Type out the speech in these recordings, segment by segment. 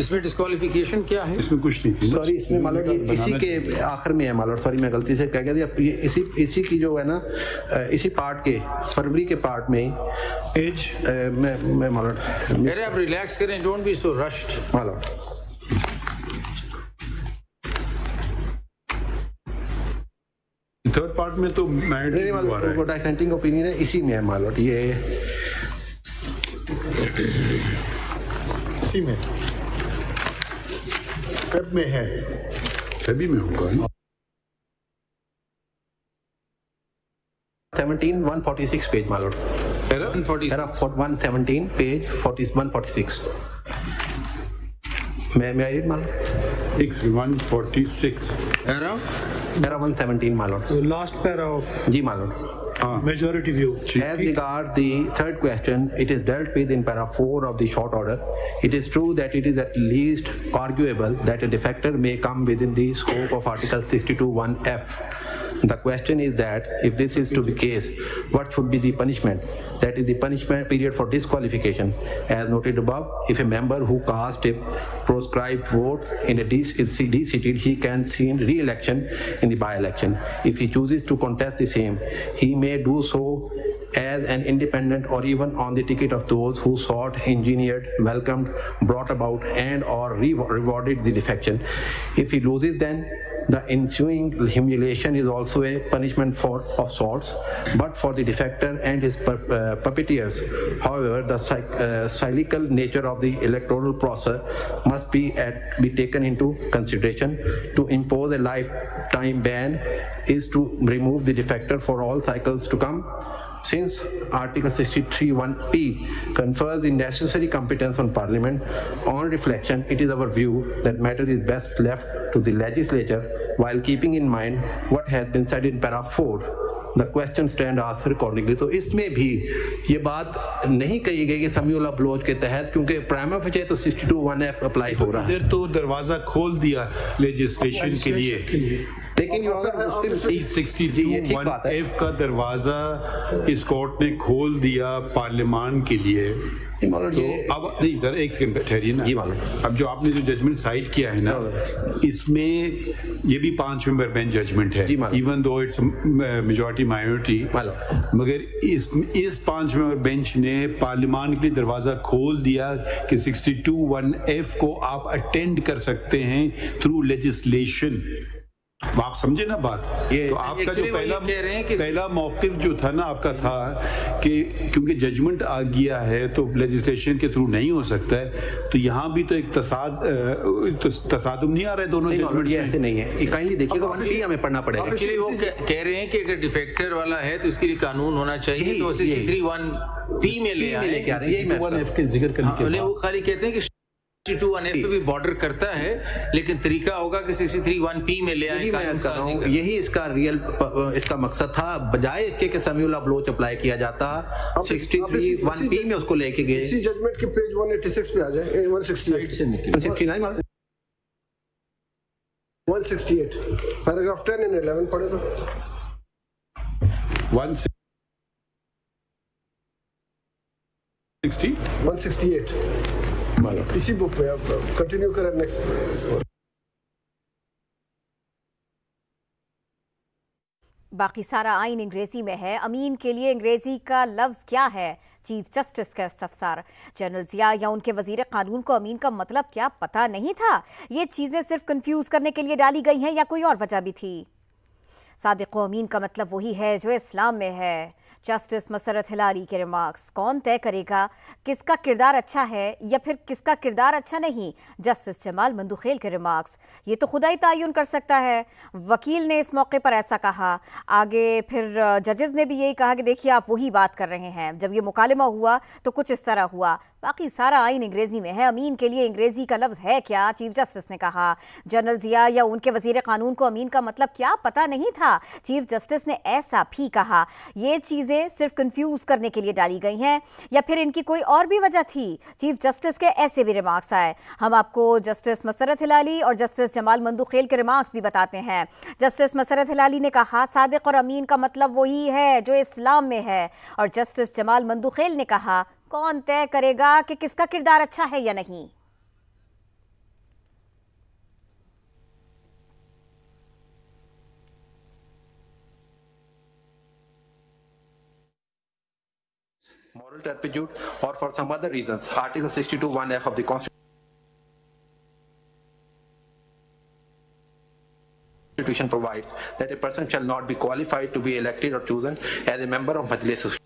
اس میں ڈسکوالیفیکیشن کیا ہے؟ اس میں کچھ نہیں تھی سوری اس میں مالوٹ یہ اسی کے آخر میں ہے مالوٹ سوری میں غلطی سے کہہ گیا تھا۔ یہ اسی اسی کی جو ہے نا اسی پارٹ کے فروری کے پارٹ میں ایج میں میں مالوٹ میرے آپ ریلیکس کریں ڈونٹ بی سو رشڈ مالوٹ تھرڈ پارٹ میں تو ڈائسینٹنگ اوپینین ہے۔ اسی میں ہے مالوٹ یہ اسی میں۔ کب میں ہے؟ سبھی میں ہوگا seventeen one forty six page مالوٹ one seventeen page one forty six میں میں آئی مالوٹ ایک ون فورٹی سکس میرا ون سیونٹین مالوٹ لاسٹ پیرا آف جی مالوٹ Uh-huh. majority view As regard the third question, it is dealt with in para 4 of the short order. It is true that it is at least arguable that a defector may come within the scope of Article 62.1f. The question is that if this is to be case, what should be the punishment? That is the punishment period for disqualification. As noted above, if a member who cast a proscribed vote in a de-seated, he can seek re-election in the by-election. If he chooses to contest the same, he may do so as an independent or even on the ticket of those who sought, engineered, welcomed, brought about and or rewarded the defection. If he loses, then the ensuing humiliation is also a punishment for of sorts, but for the defector and his uh, puppeteers. However, the uh, cyclical nature of the electoral process must be at, be taken into consideration. To impose a lifetime ban is to remove the defector for all cycles to come. Since Article 63(1)p confers the necessary competence on Parliament, on reflection, it is our view that matter is best left to the legislature while keeping in mind what has been said in para 4. The question stand asked accordingly. تو اس میں بھی یہ بات نہیں کہی گئی کہ سمیع اللہ بلوچ کے تحت کیونکہ پرائمہ فچے تو 62(1)f اپلائی ہو رہا ہے۔ تو دروازہ کھول دیا لیجسلیشن کے لیے۔ لیکن یہ اگر مسلم 62(1)f کا دروازہ اس کورٹ نے کھول دیا پارلیمان کے لیے۔ اب نہیں ذرا ایک سیکنڈ ٹھہریے نا۔ اب جو آپ نے جو ججمنٹ سائٹ کیا ہے نا اس میں یہ بھی پانچ ممبر بینچ ججمنٹ ہے۔ Even though it's majority minority مگر اس اس پانچ ممبر بینچ نے پارلیمان کے لیے دروازہ کھول دیا کہ سکسٹی ٹو ون ایف کو آپ اٹینڈ کر سکتے ہیں تھرو لیجسلیشن آپ سمجھے نا بات؟ تو آپ کا جو پہلا پہلا موقف جو تھا نا آپ کا تھا کہ کیونکہ ججمنٹ آ گیا ہے تو لیجسلیشن کے تھرو نہیں ہو سکتا ہے تو یہاں بھی تو ایک تصاد تصادم نہیں آ رہا ہے دونوں ججمنٹ ایسے نہیں ہے۔ کائنڈلی دیکھیے گا پی ہمیں پڑھنا پڑے گا۔ وہ کہہ رہے ہیں کہ اگر ڈیفیکٹر والا ہے تو اس کے لیے قانون ہونا چاہیے تو اسی تھری ون پی میں لے آئے وہ خالی کہتے ہیں کہ بارڈر کرتا ہے لیکن طریقہ ہوگا کہ سی سی تھری ون پی میں لے آئے یہی اس کا ریل اس کا مقصد تھا بجائے اس کے کہ سمیع اللہ بلوچ اپلائی کیا جاتا سکسٹی تھری ون پی میں اس کو لے کے گئے اسی ججمنٹ کے پیج ون ایٹی سکس پہ آ جائے ون سکسٹی ایٹ سے نکل سکسٹی نائن مارے one sixty eight paragraph ten in eleven پڑھے تو one sixty one sixty eight اسی بک پہ آپ کنٹینیو کریں نیکسٹ باقی سارا آئین انگریزی میں ہے۔ امین کے لیے انگریزی کا لفظ کیا ہے؟ چیف جسٹس کا سفسار۔ جنرل ضیاء یا ان کے وزیر قانون کو امین کا مطلب کیا پتا نہیں تھا؟ یہ چیزیں صرف کنفیوز کرنے کے لیے ڈالی گئی ہیں یا کوئی اور وجہ بھی تھی؟ صادق و امین کا مطلب وہی ہے جو اسلام میں ہے۔ جسٹس مسرت ہلالی کے ریمارکس کون طے کرے گا کس کا کردار اچھا ہے یا پھر کس کا کردار اچھا نہیں؟ جسٹس جمال مندوخیل کے ریمارکس یہ تو خدا ہی تعین کر سکتا ہے۔ وکیل نے اس موقع پر ایسا کہا۔ آگے پھر ججز نے بھی یہی کہا کہ دیکھیے آپ وہی بات کر رہے ہیں۔ جب یہ مکالمہ ہوا تو کچھ اس طرح ہوا۔ باقی سارا آئین انگریزی میں ہے۔ امین کے لیے انگریزی کا لفظ ہے کیا؟ چیف جسٹس نے کہا۔ جنرل ضیاء یا ان کے وزیر قانون کو امین کا مطلب کیا پتہ نہیں تھا؟ چیف جسٹس نے ایسا بھی کہا۔ یہ چیزیں صرف کنفیوز کرنے کے لیے ڈالی گئی ہیں۔ یا پھر ان کی کوئی اور بھی وجہ تھی؟ چیف جسٹس کے ایسے بھی ریمارکس آئے۔ ہم آپ کو جسٹس مسرت ہلالی اور جسٹس جمال مندوخیل کے ریمارکس بھی بتاتے ہیں۔ جسٹس مسرت ہلالی نے کہا، صادق اور امین کا مطلب وہی ہے جو اسلام میں ہے۔ اور جسٹس جمال مندوخیل نے کہا کون طے کرے گا کہ کس کا کردار اچھا ہے یا نہیں؟ مورل ٹرپیٹیوڈ اور for some other reason article sixty two F person shall person shall qualified be qualified to be chosen اور چوزن ایز of آف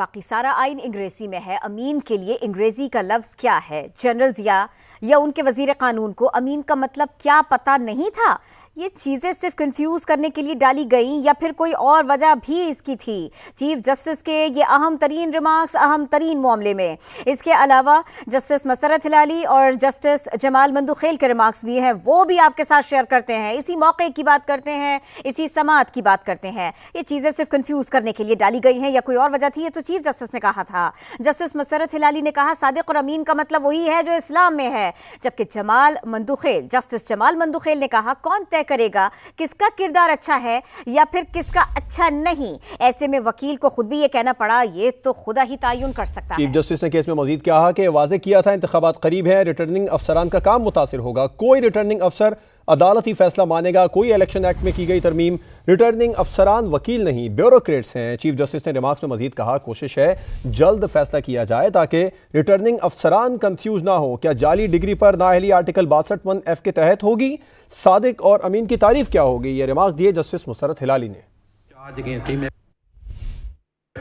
باقی سارا آئین انگریزی میں ہے۔ امین کے لیے انگریزی کا لفظ کیا ہے؟ جنرل ضیاء یا ان کے وزیر قانون کو امین کا مطلب کیا پتا نہیں تھا؟ یہ چیزیں صرف کنفیوز کرنے کے لیے ڈالی گئیں یا پھر کوئی اور وجہ بھی اس کی تھی؟ چیف جسٹس کے یہ اہم ترین ریمارکس اہم ترین معاملے میں۔ اس کے علاوہ جسٹس مسرت ہلالی اور جسٹس جمال مندوخیل کے ریمارکس بھی ہیں، وہ بھی آپ کے ساتھ شیئر کرتے ہیں۔ اسی موقع کی بات کرتے ہیں، اسی سماعت کی بات کرتے ہیں۔ یہ چیزیں صرف کنفیوز کرنے کے لیے ڈالی گئی ہیں یا کوئی اور وجہ تھی، یہ تو چیف جسٹس نے کہا تھا۔ جسٹس مسرت ہلالی نے کہا، صادق اور امین کا مطلب وہی ہے جو اسلام میں ہے۔ جبکہ جمال مندوخیل جسٹس جمال مندوخیل نے کہا، کون طے کرے گا کس کا کردار اچھا ہے یا پھر کس کا اچھا نہیں۔ ایسے میں وکیل کو خود بھی یہ کہنا پڑا یہ تو خدا ہی تعین کر سکتا ہے۔ چیف جسٹس نے کیس میں مزید کہا کہ واضح کیا تھا انتخابات قریب ہیں ریٹرننگ افسران کا کام متاثر ہوگا۔ کوئی ریٹرننگ افسر عدالتی فیصلہ مانے گا۔ کوئی الیکشن ایکٹ میں کی گئی ترمیم۔ ریٹرننگ افسران وکیل نہیں، بیوروکریٹس ہیں۔ چیف جسٹس نے ریمارکس میں مزید کہا، کوشش ہے جلد فیصلہ کیا جائے تاکہ ریٹرننگ افسران کنفیوز نہ ہو۔ کیا جعلی ڈگری پر نااہلی آرٹیکل باسٹھ ون ایف کے تحت ہوگی؟ صادق اور امین کی تعریف کیا ہوگی؟ یہ ریمارکس دیے جسٹس مسرت ہلالی نے۔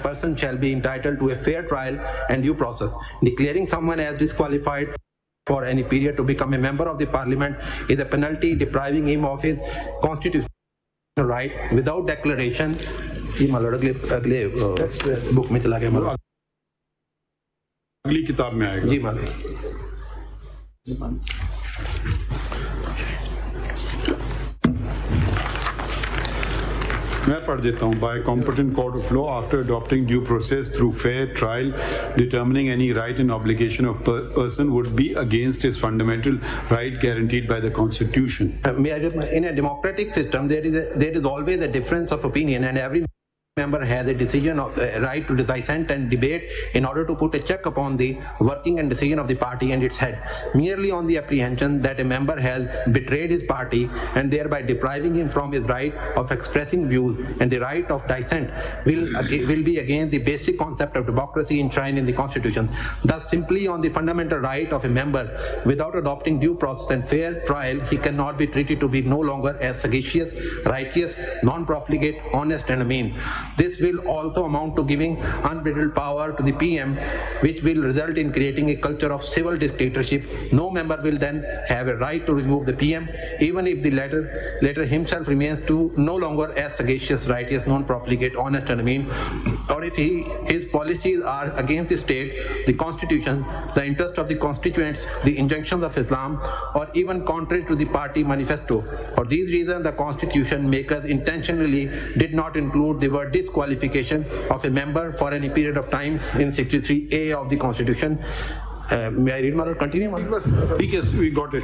person shall be entitled to a fair trial and due process. Declaring someone as disqualified for any period to become a member of the parliament is a penalty depriving him of his constitutional right without declaration یہ مالوڑ اگلے اگلے بک میں چلا گیا مالوڑ اگلی کتاب میں آئے گا جی میں پڑھ دیتا ہوں by competent court of law after adopting due process through fair trial determining any right and obligation of person would be against his fundamental right guaranteed by the constitution. In a democratic system, there is, a, there is always a difference of opinion and every member has a decision of uh, right to dissent and debate in order to put a check upon the working and decision of the party and its head. Merely on the apprehension that a member has betrayed his party and thereby depriving him from his right of expressing views and the right of dissent will will be against the basic concept of democracy enshrined in the constitution. Thus simply on the fundamental right of a member without adopting due process and fair trial he cannot be treated to be no longer as sagacious righteous non-profligate honest and mean this will also amount to giving unbridled power to the PM, which will result in creating a culture of civil dictatorship. No member will then have a right to remove the PM, even if the latter, latter himself remains to no longer as sagacious, righteous, non-profligate, honest, and mean, or if he his policies are against the state, the constitution, the interest of the constituents, the injunctions of Islam, or even contrary to the party manifesto. For these reasons, the constitution makers intentionally did not include the word disqualification of a member for any period of time in 63A of the constitution. Uh, may I read, my lord? Continue, my we got it.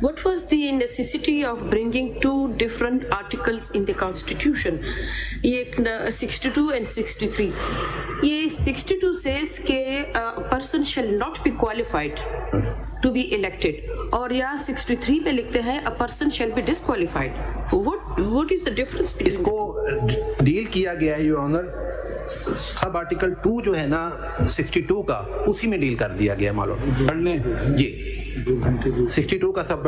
what was the necessity of bringing two different articles in the constitution یہ 62 and 63 یہ 62 says کہ a person shall not be qualified to be elected اور یہاں 63 پہ لکھتے ہیں a person shall be disqualified what, what is the difference اس کو deal کیا گیا ہے your honor sub article two جو ہے نا سکسٹی ٹو کا اسی میں ڈیل کر دیا گیا معلوم پڑھ لیں جی سکسٹی ٹو کا سب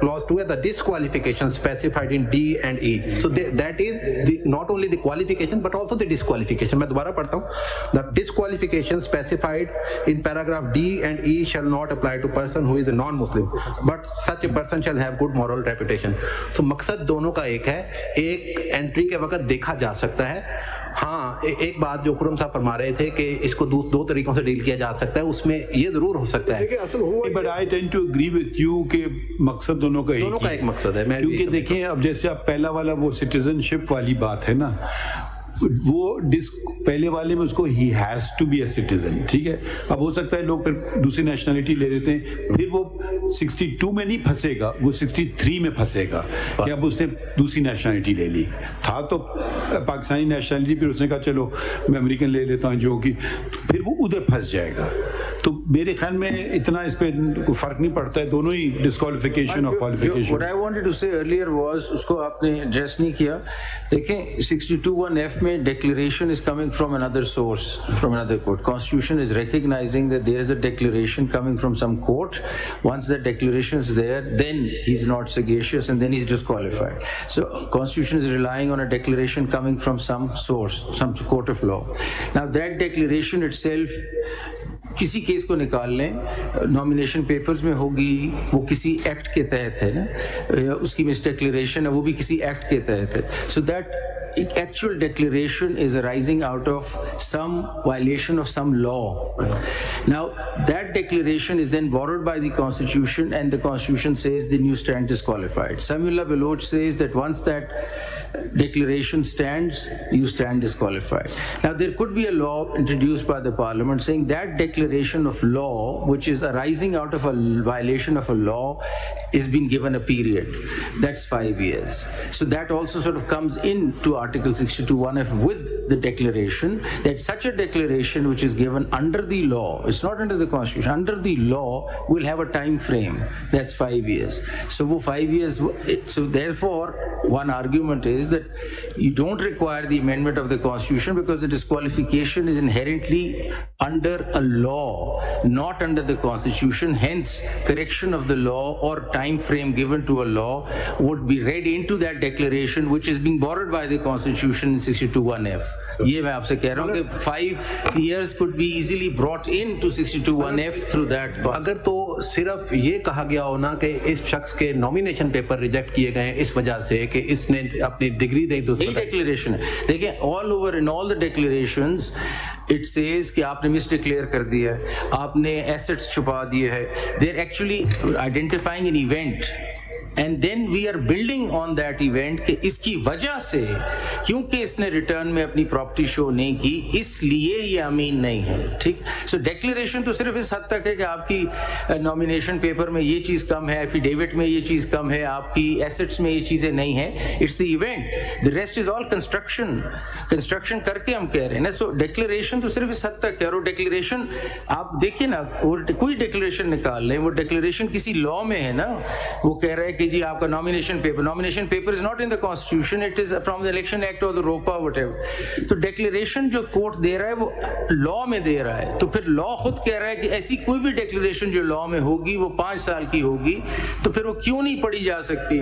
کلوز ٹو ہے the disqualification specified in D and E so that is not only the qualification but also the disqualification میں دوبارہ پڑھتا ہوں. The disqualification specified in paragraph D and E shall not apply to person who is a non Muslim but such a person shall have good moral reputation تو مقصد دونوں کا ایک ہے. ایک انٹری کے وقت دیکھا جا سکتا ہے. ہاں ایک بات جو خرم صاحب فرما رہے تھے کہ اس کو دو طریقوں سے ڈیل کیا جا سکتا ہے اس میں یہ ضرور ہو سکتا ہے۔ But I tend to agree with you کہ مقصد دونوں کا دونوں کا ایک مقصد ہے کیونکہ دیکھیں اب جیسے اب پہلا والا وہ سٹیزن شپ والی بات ہے نا وہ پہلے والے میں اس کو ہی has to be a citizen ٹھیک ہے؟ اب ہو سکتا ہے لوگ پھر دوسری نیشنلٹی لے لیتے ہیں۔ پھر وہ سکسٹی ٹو میں نہیں پھنسے گا وہ سکسٹی تھری میں پھنسے گا۔ کہ اب اس نے دوسری نیشنلٹی لے لی۔ تھا تو پاکستانی نیشنلٹی پھر اس نے کہا چلو میں امریکن لے لیتا ہوں جو کہ۔ پھر وہ ادھر پھنس جائے گا۔ تو میرے خیال میں اتنا اس پہ فرق نہیں پڑتا ہے۔ دونوں ہی ڈسکوالیفیکیشن اور کوالیفیکیشن اس کو آپ نے ایڈریس نہیں کیا۔ دیکھیں میں declaration is coming from another source from another court constitution is recognizing that there is a declaration coming from some court once the declaration is there then he is not sagacious and then is disqualified so constitution is relying on a declaration coming from some source some court of law نا that declaration itself کسی case کو نکال لیں nomination میں ہوگی، وہ کسی act کے تحت ہے نا اس کی مس ڈیکلریشن ہے، وہ بھی کسی ایکٹ کے تحت ہے۔ So that actual declaration is arising out of some violation of some law. Now, that declaration is then borrowed by the Constitution, and the Constitution says the new stand is qualified. Samuel Baloch says that once that declaration stands, you stand disqualified. Now, there could be a law introduced by the parliament saying that declaration of law, which is arising out of a violation of a law, is being given a period. That's five years. So that also sort of comes into Article 62.1f with the declaration that such a declaration which is given under the law, it's not under the constitution, under the law will have a time frame. That's five years. So five years, so therefore, one argument is is that you don't require the amendment of the constitution because the disqualification is inherently under a law, not under the constitution. Hence, correction of the law or time frame given to a law would be read into that declaration which is being borrowed by the constitution in 62.1f. یہ میں آپ سے کہہ رہا ہوں کہ five years could be easily brought in to 62.1f through that اگر تو صرف یہ کہا گیا ہونا کہ اس شخص کے نومینیشن پیپر ریجیکٹ کیے گئے اس وجہ سے کہ اس نے اپنی ڈگری دے دوسرے یہی ڈیکلیریشن ہے دیکھیں all over in all the declarations it says کہ آپ نے مس ڈکلیئر کر دیا ہے آپ نے ایسٹس چھپا دیے ہے they're actually identifying an event. And then we are building on that event کہ اس کی وجہ سے کیونکہ اس نے ریٹرن میں اپنی پراپرٹی شو نہیں کی اس لیے یہ امین نہیں ہے ٹھیک سو ڈیکلیریشن تو صرف اس حد تک ہے کہ آپ کی نامینیشن پیپر میں یہ چیز کم ہے ایفیڈیوٹ میں یہ چیز کم ہے آپ کی ایسٹس میں یہ چیزیں نہیں ہیں it's the event the rest is all construction construction کر کے ہم کہہ رہے ہیں نا سو ڈیکلیریشن تو صرف اس حد تک ہے اور ڈیکلیریشن آپ دیکھیے نا کوئی ڈیکلیریشن نکال لیں وہ ڈیکلیریشن کسی لا میں ہے نا وہ کہہ رہے کہ جی آپ کا nomination paper nomination paper is not in the constitution it is from the election act اور روپا وٹ ایور تو ڈیکلیریشن جو کورٹ دے رہا ہے، وہ لا میں دے رہا ہے۔ تو پھر لا خود کہہ رہا ہے کہ ایسی کوئی بھی ڈیکلیریشن جو لا میں ہوگی، وہ پانچ سال کی ہوگی۔ تو پھر وہ کیوں نہیں پڑھی جا سکتی